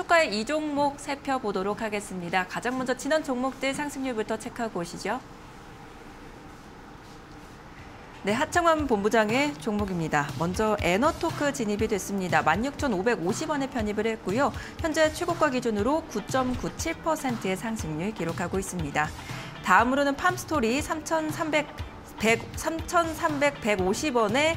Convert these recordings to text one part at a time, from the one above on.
초가의 이 종목 살펴보도록 하겠습니다. 가장 먼저 지난 종목들 상승률부터 체크하고 오시죠. 네, 하창원 본부장의 종목입니다. 먼저 에너토크 진입이 됐습니다. 16,550원에 편입을 했고요. 현재 최고가 기준으로 9.97%의 상승률 기록하고 있습니다. 다음으로는 팜스토리 3,300 3,350원에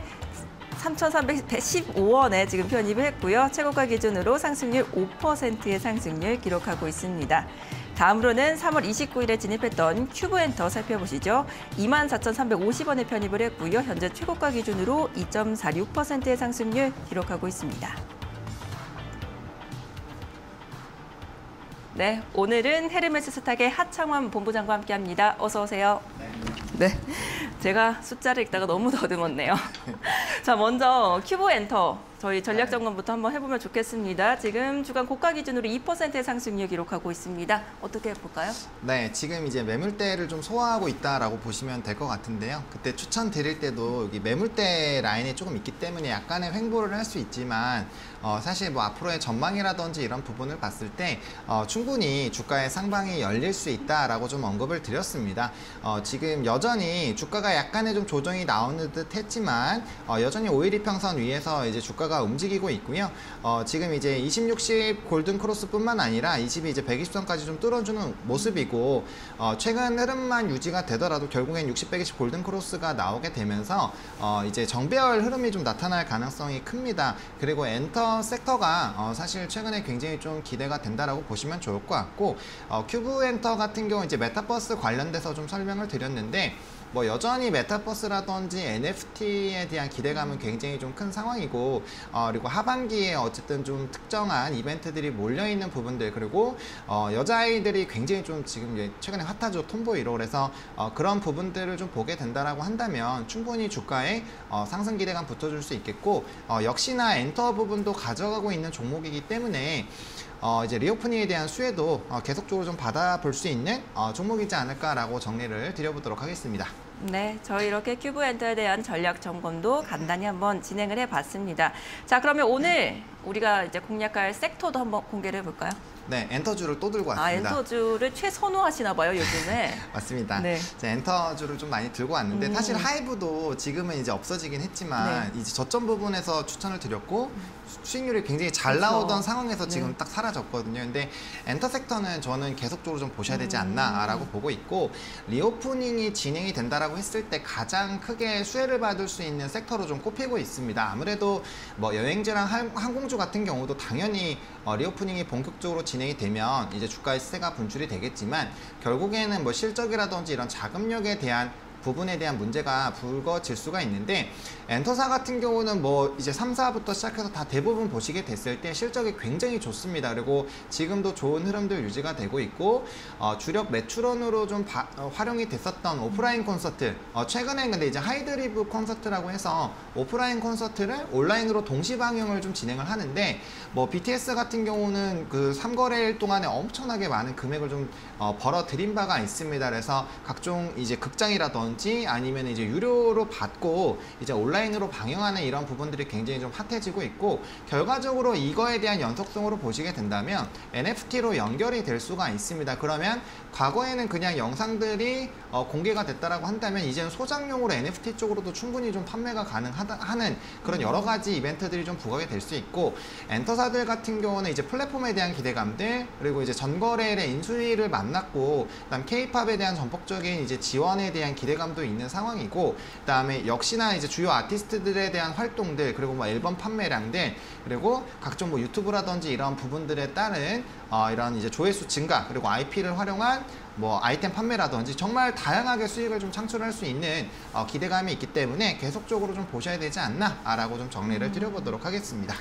3,315원에 지금 편입을 했고요. 최고가 기준으로 상승률 5%의 상승률 기록하고 있습니다. 다음으로는 3월 29일에 진입했던 큐브엔터 살펴보시죠. 24,350원에 편입을 했고요. 현재 최고가 기준으로 2.46%의 상승률 기록하고 있습니다. 네, 오늘은 헤르메스 스탁의 하창원 본부장과 함께합니다. 어서 오세요. 네. 제가 숫자를 읽다가 너무 더듬었네요. 자, 먼저 큐브 엔터 저희 전략 점검부터 한번 해보면 좋겠습니다. 지금 주간 고가 기준으로 2%의 상승률 기록하고 있습니다. 어떻게 볼까요? 네, 지금 이제 매물대를 좀 소화하고 있다라고 보시면 될 것 같은데요. 그때 추천 드릴 때도 여기 매물대 라인이 조금 있기 때문에 약간의 횡보를 할 수 있지만 어, 사실 뭐 앞으로의 전망이라든지 이런 부분을 봤을 때 어, 충분히 주가의 상방이 열릴 수 있다라고 좀 언급을 드렸습니다. 어, 지금 여전히 주가가 약간의 좀 조정이 나오는 듯 했지만 어, 여전히 5일 이평선 위에서 이제 주가가 움직이고 있고요. 어, 지금 이제 20, 60 골든 크로스뿐만 아니라 20이 이제 120선까지 좀 뚫어주는 모습이고 어, 최근 흐름만 유지가 되더라도 결국엔 60, 120 골든 크로스가 나오게 되면서 어, 이제 정배열 흐름이 좀 나타날 가능성이 큽니다. 그리고 엔터 섹터가 어, 사실 최근에 굉장히 좀 기대가 된다라고 보시면 좋을 것 같고 어, 큐브 엔터 같은 경우 이제 메타버스 관련돼서 좀 설명을 드렸는데 뭐 여전히 메타버스라든지 NFT에 대한 기대감은 굉장히 좀 큰 상황이고 어, 그리고 하반기에 어쨌든 좀 특정한 이벤트들이 몰려 있는 부분들 그리고 어, 여자아이들이 굉장히 좀 지금 최근에 핫하죠 톰보이로 그래서 어, 그런 부분들을 좀 보게 된다라고 한다면 충분히 주가에 어, 상승 기대감 붙어줄 수 있겠고 어, 역시나 엔터 부분도 가져가고 있는 종목이기 때문에 어, 이제 리오프닝에 대한 수혜도 어, 계속적으로 좀 받아볼 수 있는 어, 종목이지 않을까라고 정리를 드려보도록 하겠습니다. 네, 저희 이렇게 큐브 엔터에 대한 전략 점검도 간단히 한번 진행을 해봤습니다. 자, 그러면 오늘 우리가 이제 공략할 섹터도 한번 공개를 해볼까요? 네, 엔터주를 또 들고 아, 왔습니다. 엔터주를 최선호하시나 봐요, 요즘에. 맞습니다. 네. 제 엔터주를 좀 많이 들고 왔는데 음. 사실 하이브도 지금은 이제 없어지긴 했지만 네. 이제 저점 부분에서 추천을 드렸고 수- 수익률이 굉장히 잘 그렇죠. 나오던 상황에서 지금 네. 딱 사라졌거든요. 근데 엔터 섹터는 저는 계속적으로 좀 보셔야 되지 음. 않나라고 보고 있고 리오프닝이 진행이 된다라고 했을 때 가장 크게 수혜를 받을 수 있는 섹터로 좀 꼽히고 있습니다. 아무래도 뭐 여행주랑 항- 항공주 같은 경우도 당연히 어, 리오프닝이 본격적으로 진행이 되면 이제 주가의 시세가 분출이 되겠지만 결국에는 뭐 실적이라든지 이런 자금력에 대한 부분에 대한 문제가 불거질 수가 있는데 엔터사 같은 경우는 뭐 이제 3사부터 시작해서 다 대부분 보시게 됐을 때 실적이 굉장히 좋습니다. 그리고 지금도 좋은 흐름들 유지가 되고 있고 어, 주력 매출원으로 좀 바- 어, 활용이 됐었던 오프라인 콘서트 어, 최근에 근데 이제 하이브리드 콘서트라고 해서 오프라인 콘서트를 온라인으로 동시 방영을 좀 진행을 하는데 뭐 BTS 같은 경우는 그 3거래일 동안에 엄청나게 많은 금액을 좀 어, 벌어들인 바가 있습니다. 그래서 각종 이제 극장이라 든지 아니면 이제 유료로 받고 이제 온라인으로 방영하는 이런 부분들이 굉장히 좀 핫해지고 있고 결과적으로 이거에 대한 연속성으로 보시게 된다면 NFT로 연결이 될 수가 있습니다. 그러면 과거에는 그냥 영상들이 어, 공개가 됐다라고 한다면 이제는 소장용으로 NFT 쪽으로도 충분히 좀 판매가 가능하는 그런 여러 가지 이벤트들이 좀 부각이 될 수 있고 엔터사들 같은 경우는 이제 플랫폼에 대한 기대감들 그리고 이제 전거래일의 인수위를 만났고 그다음 K-팝에 대한 전폭적인 이제 지원에 대한 기대감 도 있는 상황이고 그다음에 역시나 이제 주요 아티스트들에 대한 활동들 그리고 뭐 앨범 판매량들 그리고 각종 뭐 유튜브라든지 이런 부분들에 따른 어, 이런 이제 조회수 증가 그리고 IP를 활용한 뭐 아이템 판매라든지 정말 다양하게 수익을 좀 창출할 수 있는 어, 기대감이 있기 때문에 계속적으로 좀 보셔야 되지 않나라고 좀 정리를 드려보도록 하겠습니다.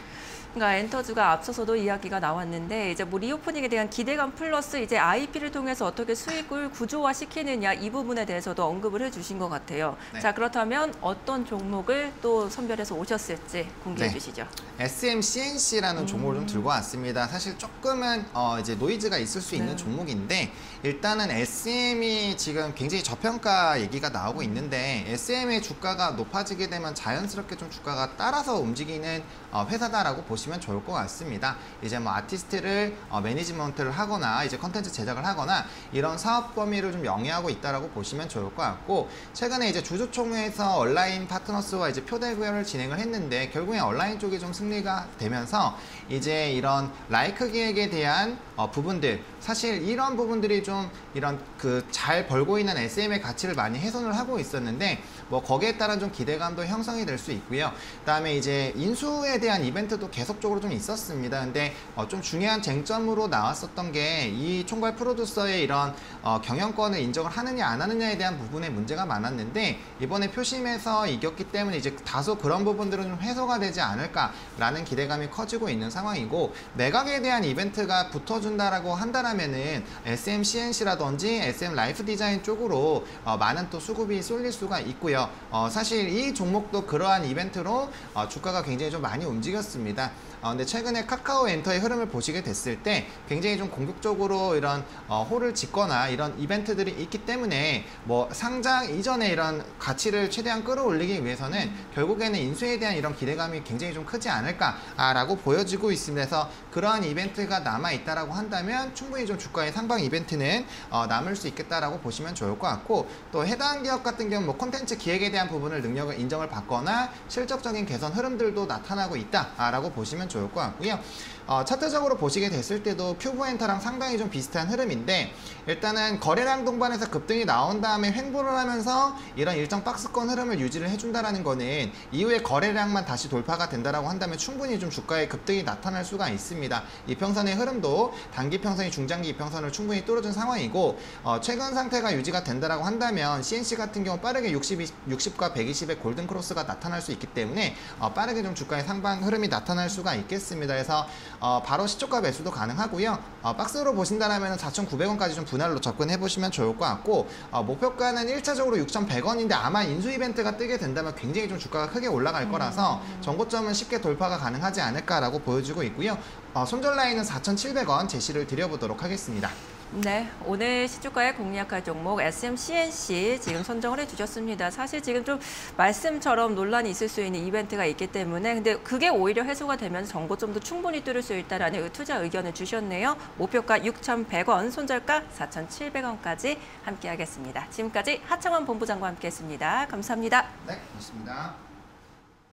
그러니까 엔터주가 앞서서도 이야기가 나왔는데 이제 뭐 reopening에 대한 기대감 플러스 이제 IP를 통해서 어떻게 수익을 구조화 시키느냐 이 부분에 대해서도 언급을 해주신 것 같아요. 네. 자 그렇다면 어떤 종목을 또 선별해서 오셨을지 공개해 네. 주시죠. SMCNC라는 종목을 좀 들고 왔습니다. 사실 조금은 어 이제 노이즈가 있을 수 있는 네. 종목인데 일단은 SM이 지금 굉장히 저평가 얘기가 나오고 있는데 SM의 주가가 높아지게 되면 자연스럽게 좀 주가가 따라서 움직이는 어 회사다라고 보시면 보시면 좋을 것 같습니다. 이제 뭐 아티스트를 어, 매니지먼트를 하거나 이제 컨텐츠 제작을 하거나 이런 사업 범위를 좀 영위하고 있다라고 보시면 좋을 것 같고 최근에 이제 주주총회에서 온라인 파트너스와 이제 표대구현을 진행을 했는데 결국에 온라인 쪽이 좀 승리가 되면서 이제 이런 라이크 기획에 대한 어, 부분들 사실 이런 부분들이 좀 이런 그 잘 벌고 있는 SM의 가치를 많이 훼손을 하고 있었는데 뭐 거기에 따른 좀 기대감도 형성이 될 수 있고요. 그다음에 이제 인수에 대한 이벤트도 계속적으로 좀 있었습니다. 근데 어, 좀 중요한 쟁점으로 나왔었던 게 이 총괄 프로듀서의 이런 어, 경영권을 인정을 하느냐 안 하느냐에 대한 부분에 문제가 많았는데 이번에 표심에서 이겼기 때문에 이제 다소 그런 부분들은 좀 해소가 되지 않을까라는 기대감이 커지고 있는 상황이고 매각에 대한 이벤트가 붙어준다라고 한다 라면은 SM C&C라든지 SM 라이프 디자인 쪽으로 어, 많은 또 수급이 쏠릴 수가 있고요. 어, 사실 이 종목도 그러한 이벤트로 어, 주가가 굉장히 좀 많이 움직였습니다. 어, 근데 최근에 카카오 엔터의 흐름을 보시게 됐을 때 굉장히 좀 공격적으로 이런 어, 홀을 짓거나 이런 이벤트들이 있기 때문에 뭐 상장 이전에 이런 가치를 최대한 끌어올리기 위해서는 결국에는 인수에 대한 이런 기대감이 굉장히 좀 크지 않을까라고 보여지고 있습니다. 그래서 그러한 이벤트가 남아 있다라고 한다면 충분히 좀 주가의 상방 이벤트는 어, 남을 수 있겠다라고 보시면 좋을 것 같고 또 해당 기업 같은 경우 뭐 콘텐츠 기획에 대한 부분을 능력을 인정을 받거나 실적적인 개선 흐름들도 나타나고 있다라고 보시면 좋을 것 같고요. 어, 차트적으로 보시게 됐을 때도 큐브엔터랑 상당히 좀 비슷한 흐름인데 일단은 거래량 동반에서 급등이 나온 다음에 횡보를 하면서 이런 일정 박스권 흐름을 유지를 해준다라는 거는 이후에 거래량만 다시 돌파가 된다라고 한다면 충분히 좀 주가의 급등이 나타날 수가 있습니다. 이평선의 흐름도 단기 평선이 중장기 이평선을 충분히 뚫어준 상황이고 어, 최근 상태가 유지가 된다라고 한다면 CNC 같은 경우 빠르게 60, 60과 120의 골든 크로스가 나타날 수 있기 때문에 어, 빠르게 좀 주가의 상방 흐름이 나타날 수가 있 겠습니다. 그래서 어, 바로 시초가 매수도 가능하고요. 어, 박스로 보신다면 4,900원까지 좀 분할로 접근해 보시면 좋을 것 같고 어, 목표가는 1차적으로 6,100원인데 아마 인수 이벤트가 뜨게 된다면 굉장히 좀 주가가 크게 올라갈 거라서 전고점은 쉽게 돌파가 가능하지 않을까라고 보여지고 있고요. 어, 손절 라인은 4,700원 제시를 드려보도록 하겠습니다. 네, 오늘 시주가에 공략할 종목 SMCNC 지금 선정을 해주셨습니다. 사실 지금 좀 말씀처럼 논란이 있을 수 있는 이벤트가 있기 때문에 근데 그게 오히려 해소가 되면 정고점도 충분히 뚫을 수 있다라는 투자 의견을 주셨네요. 목표가 6,100원, 손절가 4,700원까지 함께하겠습니다. 지금까지 하창원 본부장과 함께했습니다. 감사합니다. 네, 고맙습니다.